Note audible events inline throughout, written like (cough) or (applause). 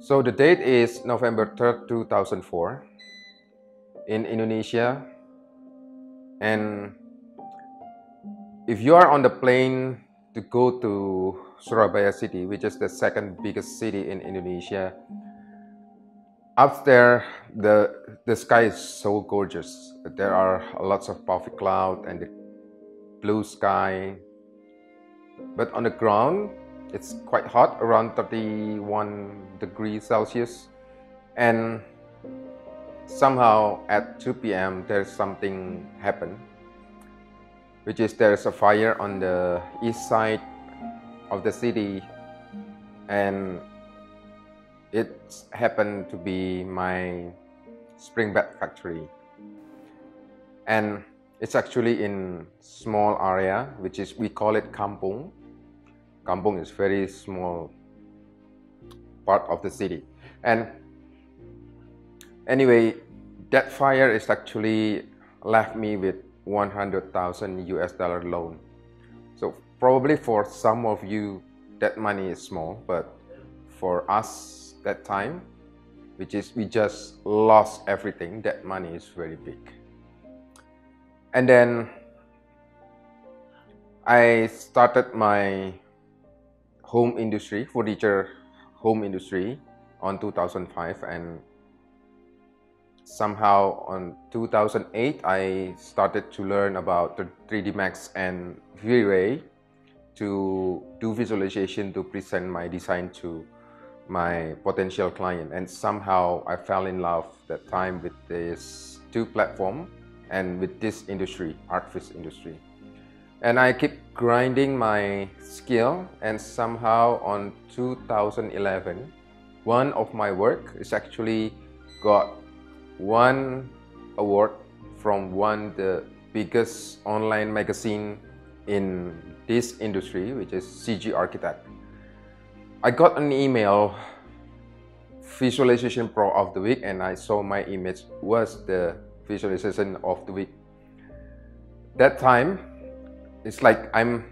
So the date is November 3rd, 2004 in Indonesia. And if you are on the plane to go to Surabaya city, which is the second biggest city in Indonesia, up there the the sky is so gorgeous. There are lots of puffy cloud and the blue sky. But on the ground, it's quite hot, around 31 degrees Celsius. And somehow at 2 p.m. there's something happened, which is there's a fire on the east side of the city, and it happened to be my spring bed factory. And it's actually in small area, which is we call it kampung, Kampung is very small part of the city. And anyway, that fire is actually left me with 100,000 US dollar loan. So probably for some of you, that money is small, but for us that time, which is we just lost everything, that money is very big. And then I started my home industry, furniture home industry on 2005 and somehow on 2008 I started to learn about the 3D Max and V-Ray to do visualization to present my design to my potential client. And somehow I fell in love that time with this two platform and with this industry, ArchViz industry and I keep grinding my skill and somehow on 2011 one of my work is actually got one award from one the biggest online magazine in this industry which is CG Architect. I got an email visualization pro of the week and I saw my image was the visualization of the week. That time it's like I'm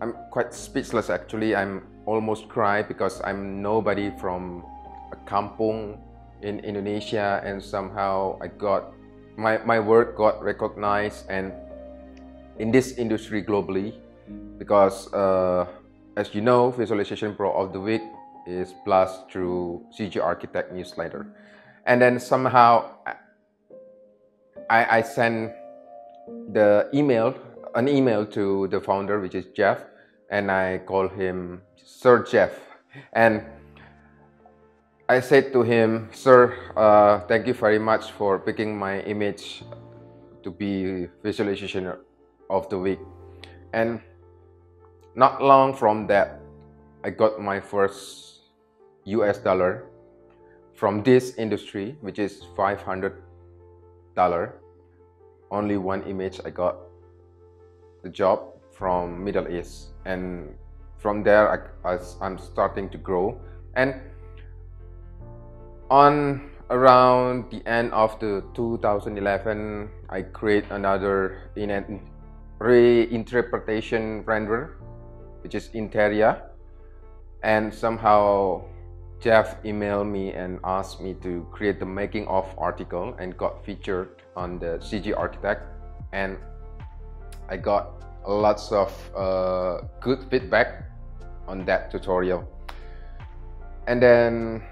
I'm quite speechless actually. I'm almost cry because I'm nobody from a kampung in Indonesia and somehow I got my, my work got recognized and in this industry globally because uh, as you know Visualization Pro of the Week is plus through CG Architect newsletter and then somehow I, I sent the email an email to the founder, which is Jeff, and I call him Sir Jeff. And I said to him, Sir, uh, thank you very much for picking my image to be visualization of the week. And not long from that, I got my first US dollar from this industry, which is $500. Only one image I got the job from Middle East. And from there I, I'm starting to grow. And on around the end of the 2011 I create another in a reinterpretation render which is Interia. And somehow Jeff emailed me and asked me to create the making of article and got featured on the CG Architect. And I got lots of uh, good feedback on that tutorial. And then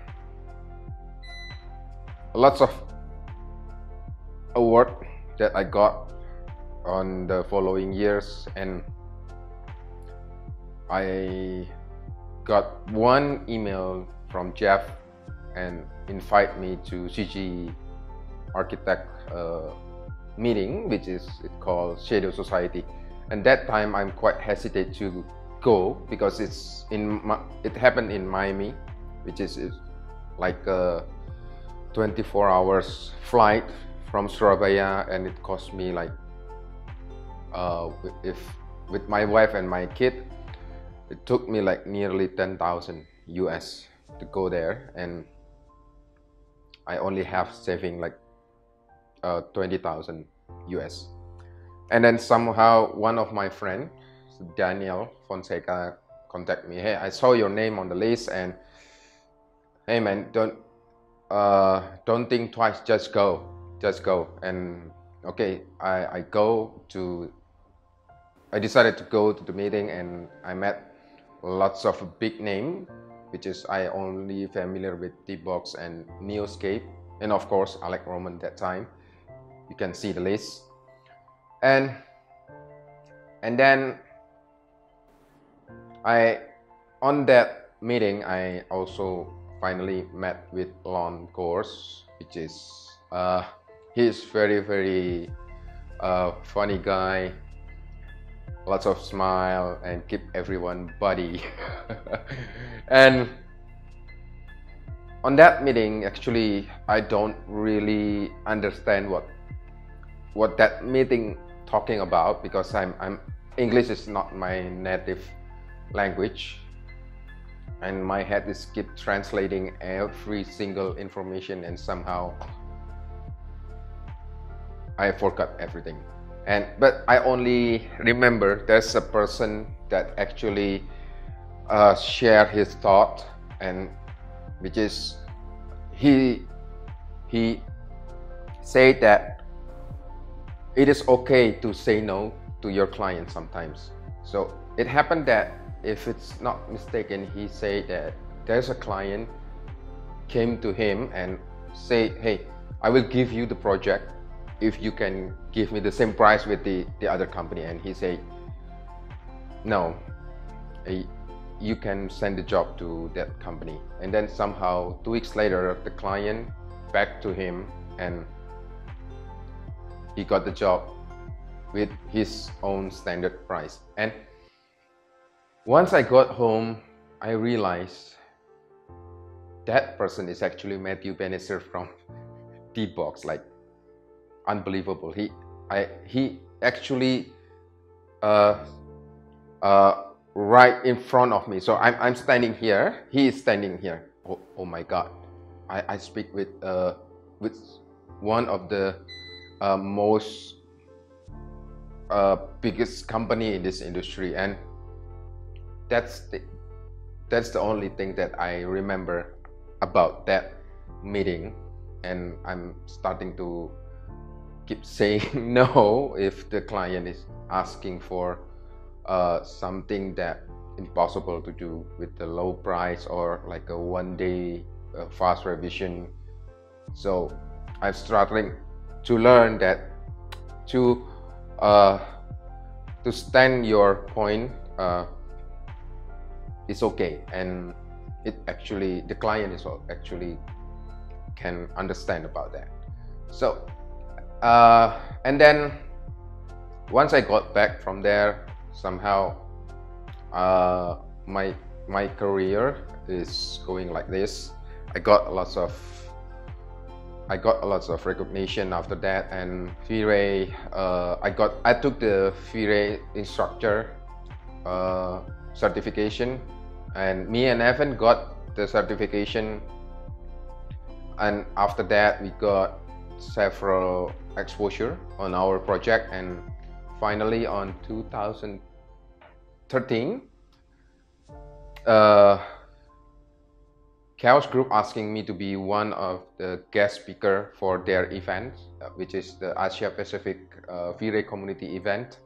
lots of award that I got on the following years. And I got one email from Jeff and invite me to CG Architect uh, meeting which is called Shadow Society and that time I'm quite hesitate to go because it's in it happened in Miami which is, is like a 24 hours flight from Surabaya and it cost me like uh, if with my wife and my kid it took me like nearly 10,000 US to go there. And I only have saving like uh, 20,000 US and then somehow one of my friend Daniel Fonseca contact me hey I saw your name on the list and hey man, don't uh, don't think twice, just go, just go. And okay, I, I go to, I decided to go to the meeting and I met lots of big name, which is I only familiar with dbox and Neoscape, and of course Alex Roman that time. You can see the list, and and then I on that meeting I also finally met with Lon Grohs, which is uh, he's very very uh, funny guy, lots of smile and keep everyone buddy. (laughs) and on that meeting, actually, I don't really understand what what that meeting talking about because I'm I'm English is not my native language. And my head is keep translating every single information and somehow I forgot everything. And but I only remember there's a person that actually uh, share his thought and which is he he said that it is okay to say no to your client sometimes so it happened that if it's not mistaken, he said that there's a client came to him and say, hey, I will give you the project if you can give me the same price with the, the other company. And he said, no, you can send the job to that company. And then somehow two weeks later, the client back to him and he got the job with his own standard price. And once I got home, I realized that person is actually Matthew Bannister from (laughs) dbox. Like, unbelievable. He, I, he actually, uh, uh, right in front of me. So I'm, I'm standing here. He is standing here. Oh, oh my God. I, I speak with, uh, with one of the uh, most uh, biggest company in this industry, and that's the that's the only thing that I remember about that meeting. And I'm starting to keep (laughs) saying no if the client is asking for uh, something that impossible to do with the low price or like a one day uh, fast revision. So I'm struggling to learn that to uh, to stand your point uh, it's okay. And it actually the client is actually can understand about that. So uh, and then once I got back from there somehow uh, my my career is going like this. I got lots of I got a lots of recognition after that and V-Ray uh, I got I took the V-Ray instructor uh, certification and me and Evan got the certification. And after that we got several exposure on our project and finally on 2013 uh, Chaos Group asking me to be one of the guest speaker for their event uh, which is the Asia Pacific uh, V-Ray community event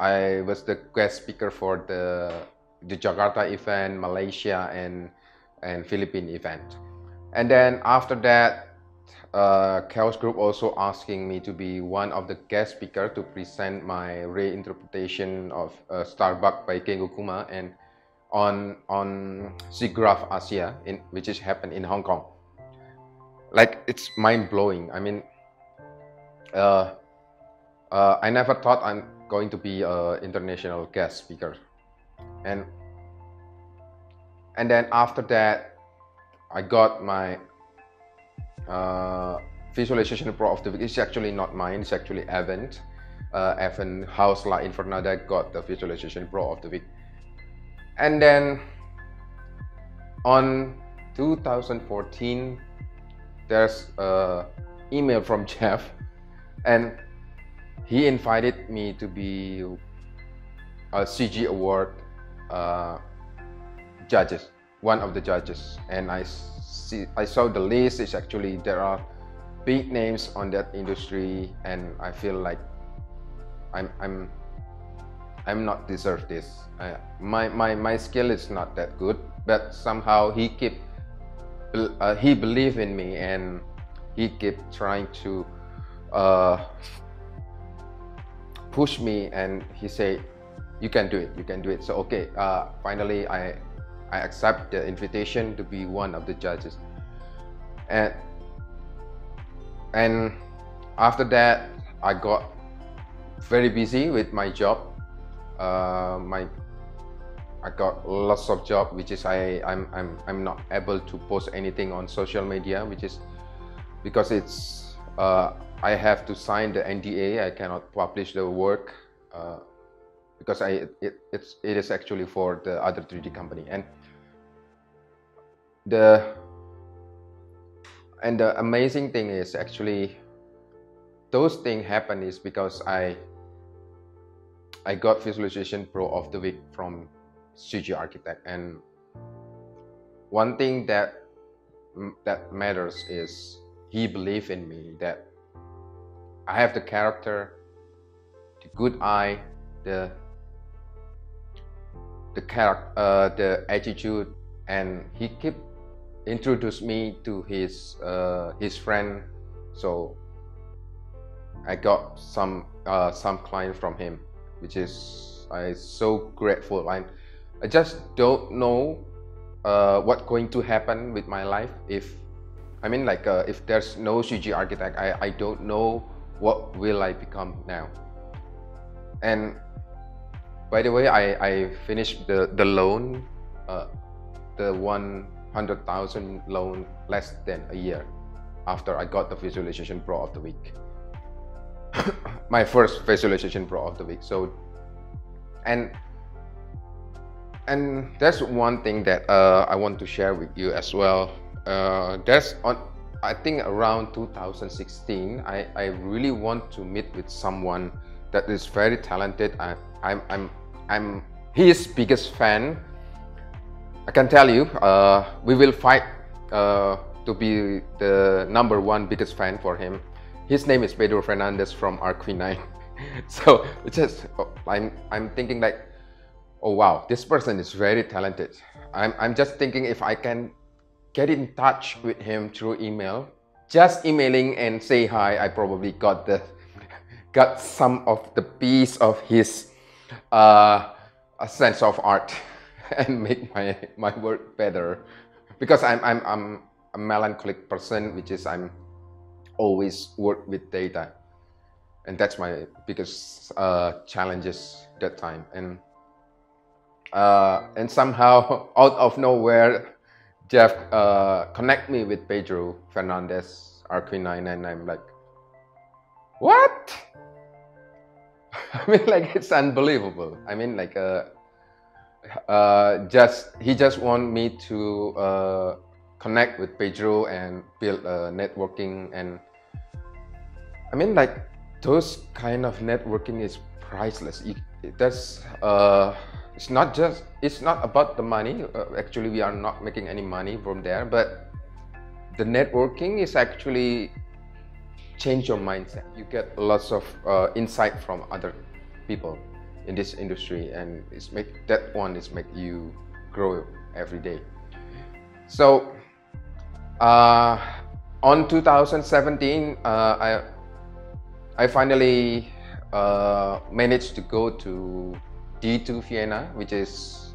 I was the guest speaker for the the Jakarta event, Malaysia, and and Philippine event. And then after that, uh, Chaos Group also asking me to be one of the guest speaker to present my reinterpretation of uh, Starbuck by Kengo Kuma and on on SIGGRAPH Asia, in, which is happened in Hong Kong. Like it's mind blowing. I mean, uh, uh, I never thought I'm going to be an international guest speaker and and then after that I got my uh, visualization pro of the week it's actually not mine it's actually Evan uh, Evan House La Infernada got the visualization pro of the week and then on 2014 there's a email from (laughs) Jeff and he invited me to be a CG award uh, judges one of the judges, and I see I saw the list. It's actually there are big names on that industry, and I feel like I'm I'm I'm not deserve this. Uh, my my my skill is not that good, but somehow he keep uh, he believe in me and he keep trying to uh, push me and he say you can do it you can do it. So okay uh, finally I I accept the invitation to be one of the judges. And and after that I got very busy with my job uh, my I got lots of job which is I I'm, I'm I'm not able to post anything on social media which is because it's uh, I have to sign the NDA I cannot publish the work uh, because I it, it's it is actually for the other 3D company. And the and the amazing thing is actually those things happen is because I I got Visualization Pro of the Week from CG Architect and one thing that that matters is he believed in me that I have the character, the good eye, the the character, uh, the attitude, and he keep introduce me to his uh, his friend. So I got some uh, some client from him which is I'm so grateful. I I just don't know uh, what going to happen with my life if I mean like uh, if there's no CG architect I, I don't know what will I become now and by the way I, I finished the, the loan uh, the 100,000 loan less than a year after I got the visualization pro of the week (coughs) my first visualization pro of the week. So, and and that's one thing that uh, I want to share with you as well. Uh, that's on. I think around 2016, I, I really want to meet with someone that is very talented. I, I'm I'm I'm his biggest fan. I can tell you, uh, we will fight uh, to be the number one biggest fan for him his name is Pedro Fernandes from Arqui9. (laughs) so it's just oh, I'm I'm thinking like, oh wow, this person is very talented. I'm I'm just thinking if I can get in touch with him through email, just emailing and say hi, I probably got the (laughs) got some of the piece of his uh, a sense of art (laughs) and make my my work better because I'm I'm I'm a melancholic person, which is I'm always work with data. And that's my biggest uh, challenges that time. And uh, and somehow (laughs) out of nowhere Jeff uh, connect me with Pedro Fernandes Arqui9 and I'm like what? (laughs) I mean like it's unbelievable. I mean like uh, uh, just he just want me to uh, connect with Pedro and build a networking and I mean like those kind of networking is priceless. It, that's uh, it's not just it's not about the money. Uh, actually, we are not making any money from there, but the networking is actually change your mindset. You get lots of uh, insight from other people in this industry, and it's make that one is make you grow every day. So uh, on 2017, uh, I I finally uh, managed to go to D2 Vienna, which is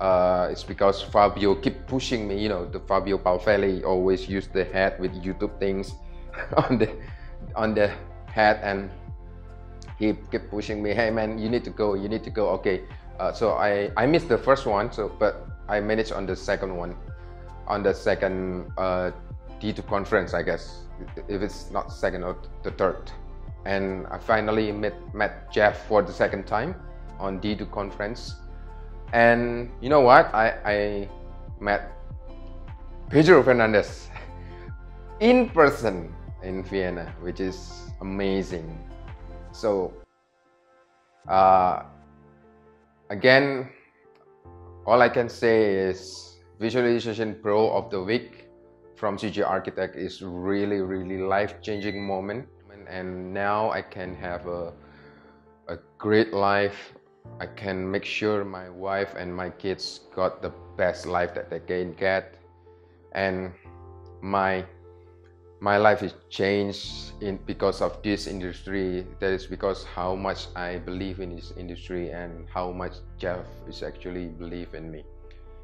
uh, it's because Fabio keep pushing me. You know, the Fabio Palvelli always use the hat with YouTube things (laughs) on the on the hat, and he kept pushing me. Hey man, you need to go. You need to go. Okay. Uh, so I I missed the first one. So but I managed on the second one on the second uh, D2 conference, I guess, if it's not second or the third. And I finally met, met Jeff for the second time on D2 conference. And you know what? I, I met Pedro Fernandes (laughs) in person in Vienna, which is amazing. So, uh, again, all I can say is visualization pro of the week from CG Architect is really really life-changing moment. And now I can have a, a great life. I can make sure my wife and my kids got the best life that they can get. And my my life is changed in because of this industry. That is because how much i believe in this industry and how much jeff is actually believe in me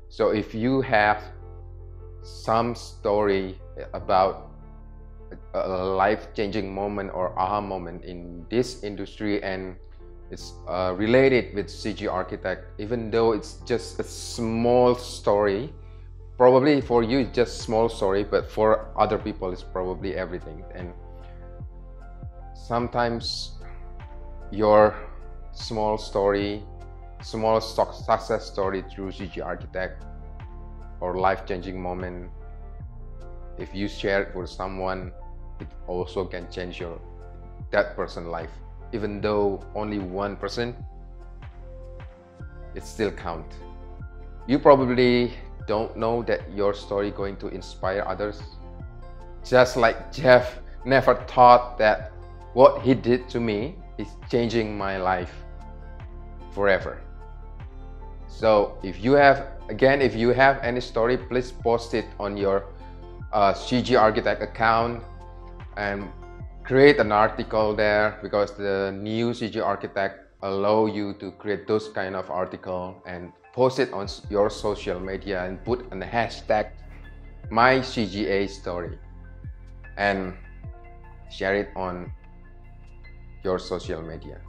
so if you have some story about a life-changing moment or aha moment in this industry and it's uh, related with cg architect even though it's just a small story probably for you it's just small story but for other people it's probably everything. And sometimes your small story small success story through CG Architect or life-changing moment if you share it with someone it also can change your that person's life even though only one person it still count you probably don't know that your story going to inspire others. Just like Jeff never thought that what he did to me is changing my life forever. So if you have, again, if you have any story, please post it on your uh, CG Architect account and create an article there because the new CG Architect allow you to create those kind of article and post it on your social media and put a hashtag my CGA story and share it on your social media.